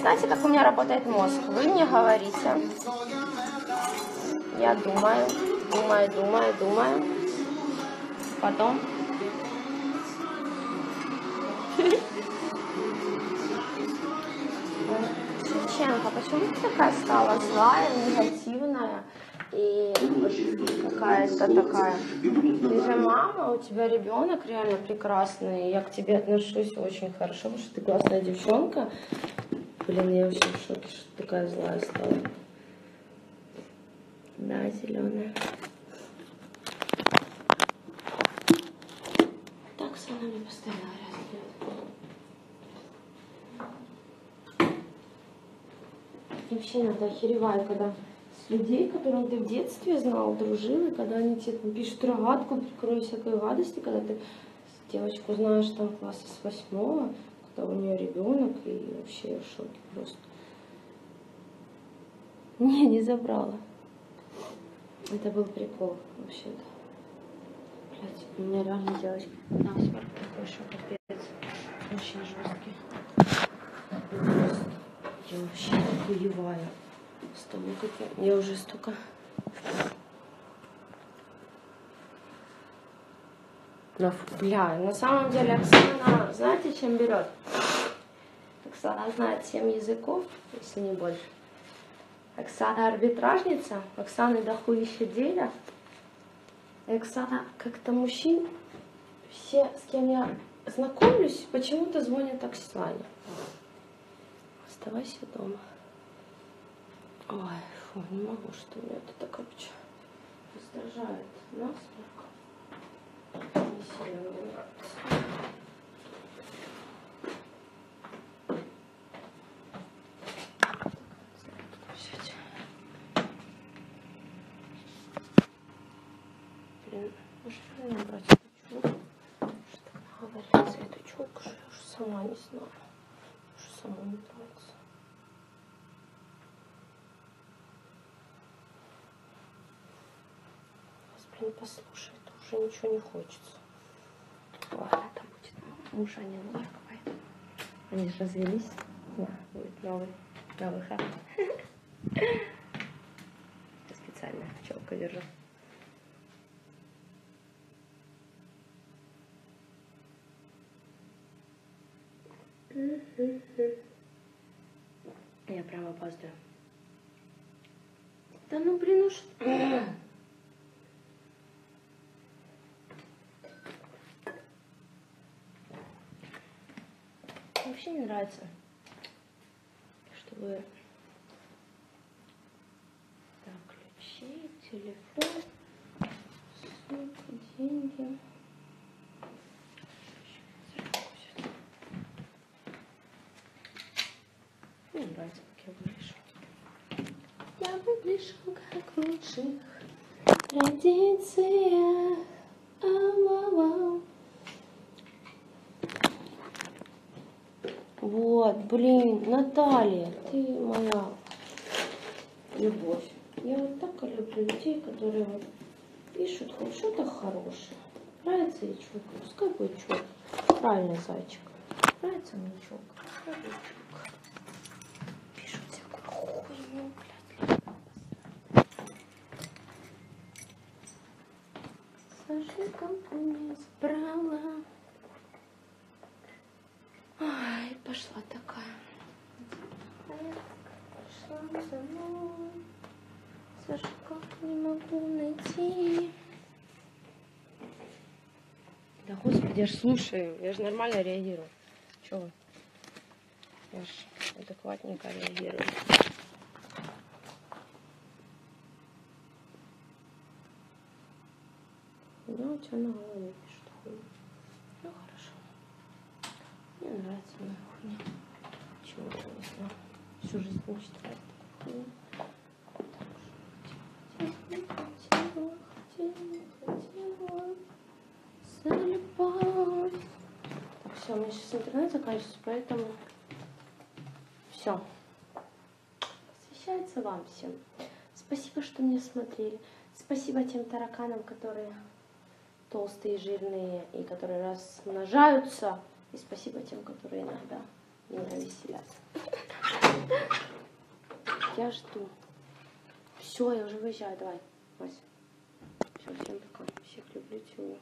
знаете, как у меня работает мозг? Вы мне говорите. Я думаю, думаю, думаю, думаю. Потом Шевченко, почему ты такая стала злая, негативная и какая-то такая? Ты же мама, у тебя ребенок реально прекрасный, я к тебе отношусь очень хорошо, потому что ты классная девчонка. Блин, я вообще в шоке, что такая злая стала. Да, зеленая. Так, Сана мне постоянно. Я вообще иногда охереваю, когда с людей, которых ты в детстве знал, дружил, и когда они тебе пишут рогатку, прикрой всякой гадости, когда ты девочку знаешь там класса с восьмого, когда у нее ребенок, и вообще в шоке просто. Не, не забрала. Это был прикол вообще-то. Блять, у меня реально девочка насморк такой, что капец. Очень жесткий. Я вообще хуевая. С того, как я, я уже столько... Но, бля, на самом деле Оксана, знаете, чем берет? Оксана знает 7 языков, если не больше. Оксана арбитражница, Оксана дохуище деля. И Оксана как-то мужчин, все, с кем я знакомлюсь, почему-то звонят Оксане. Оставайся дома. Ой, фу, не могу, что меня это так короче раздражает. Насморк. Сама не знаю. Уже сама не нравится. Вас, блин, послушает, уже ничего не хочется. Ладно, это будет муж Анин Марковой. Они же развелись. Да, будет новый, новый хат. Специально челку держу. Я прямо опаздываю. Да ну блин, ну что? Вообще не нравится, чтобы так, ключи, телефон, сумка, деньги. Мне нравится, как я выгляжу. Я выгляжу как в лучших традициях. Вот, блин, Наталья, ты моя любовь. Я вот так люблю людей, которые вот пишут хоть что-то хорошее. Нравится и чук, пускай будет чук. Правильно, зайчик. Нравится мне чук, пускай будет чук. Пишут всякую хуйню, блядь. Зажигалку не сбрала. Пошла такая. Пошла домой. Зажигалку не могу найти. Да господи, я ж слушаю, я же нормально реагирую. Чего? Я ж адекватненько реагирую. Ну, у тебя на голове пишет. Ну, хорошо. Мне нравится моя хуйня. Не знаю. Всю жизнь. Так что хотела. Так, все, у меня сейчас интернет заканчивается, поэтому все. Посвящается вам всем. Спасибо, что меня смотрели. Спасибо тем тараканам, которые толстые, жирные и которые размножаются. И спасибо тем, которые иногда меня веселят. Я жду. Все, я уже выезжаю, давай, Вася. Все, всем пока. Всех люблю, целую.